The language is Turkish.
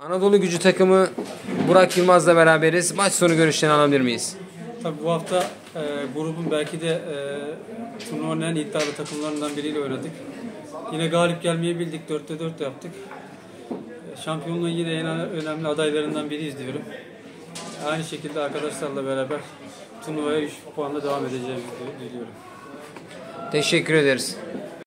Anadolu gücü takımı Burak Yılmaz'la beraberiz. Maç sonu görüşlerini alabilir miyiz? Tabii bu hafta e, grubun belki de e, turnuvanın en iddialı takımlarından biriyle oynadık. Yine galip gelmeyi bildik. 4'te 4 yaptık. E, şampiyonluğun yine en önemli adaylarından biriyiz diyorum. Aynı şekilde arkadaşlarla beraber turnuvaya 3 puanla devam edeceğimizi diliyorum. Teşekkür ederiz.